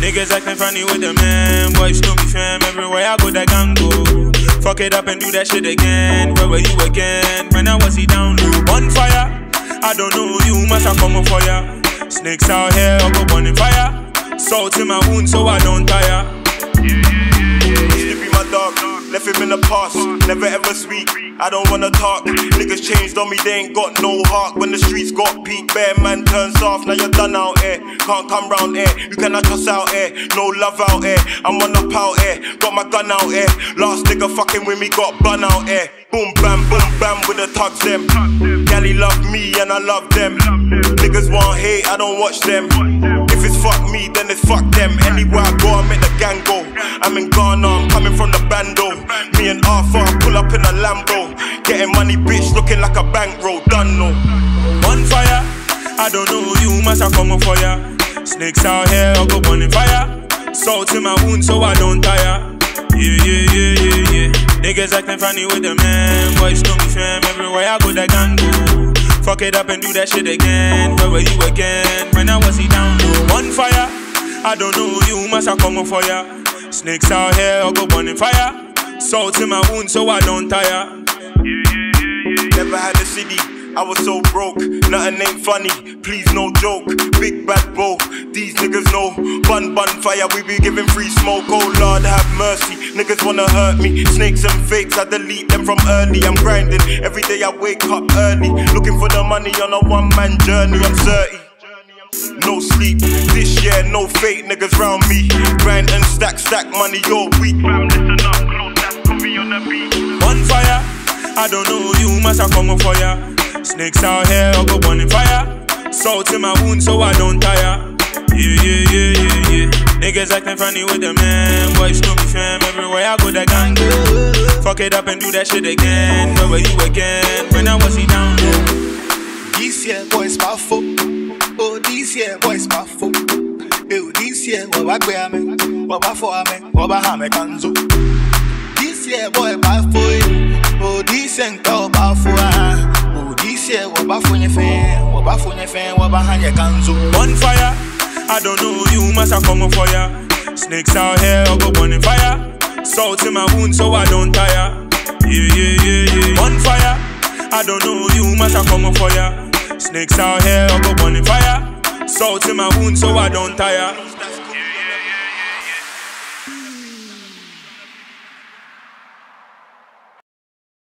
Niggas acting funny with the man. Boys know me fam. Everywhere I go, that gang go. Fuck it up and do that shit again. Where were you again? When I was he down low. On fire. I don't know you, must have come for ya. Snakes out here, I go fire. Salt in my wound so I don't tire. Never ever speak. I don't wanna talk. Niggas changed on me, they ain't got no heart. When the streets got peak, bare man turns off. Now you're done out here, can't come round here. You cannot trust out here, no love out here. I'm on up out here, got my gun out here. Last nigga fucking with me got bun out here. Boom bam, boom bam with the tugs them. Gally love me and I love them. Niggas want hate, I don't watch them. If it's fuck me, then it's fuck them. Anywhere I go, I make the gang go. I'm in Ghana, bando. Me and Arthur, pull up in a Lambo. Getting money, bitch, looking like a bankroll. Done no. On fire. I don't know you, must have come for ya. Snakes out here, I go burning fire. Salt in my wound so I don't tire. Yeah, yeah, yeah, yeah, yeah. Niggas acting funny with the man. Boys know me fam. Everywhere I go, that gang go. Fuck it up and do that shit again. Where were you again? When I was he down low. On fire. I don't know you, must have come for ya. Snakes out here, I go burning fire. Salt in my wound so I don't tire. Never had a city. I was so broke, nothing ain't funny. Please, no joke. Big bad bro, these niggas know. Bun bun fire, we be giving free smoke. Oh Lord, have mercy. Niggas wanna hurt me. Snakes and fakes, I delete them from early. I'm grinding every day. I wake up early, looking for the money on a one man journey. I'm 30. No sleep, this year no fake niggas round me. Grind and stack, money all week. Fam, listen up, close, that's coffee on the beat. On fire. I don't know you, must have come for ya. Snakes out here, I go burning fire. Salt in my wound so I don't tire. Yeah, yeah, yeah, yeah, yeah. Niggas acting funny with the man. Boys know me fam. Everywhere I go, that gang. Fuck it up and do that shit again. Where were you again? When I was he down low. This year, boys, powerful. Oh, this year, boys, powerful. Oh, this year, what back where I'm what back for me, what back how me can. This year, boy, powerful. Oh, this year, powerful. Oh, this year, back for your fan, what back for your fan, what back how you can. On fire. I don't know you, must have come for ya. Snakes out here, go burning fire. Salt in my wound so I don't tire. Yeah, yeah, yeah, yeah. On fire. I don't know you, must have come for ya. Snakes out here, go burning fire. Salt in my wound so I don't tire.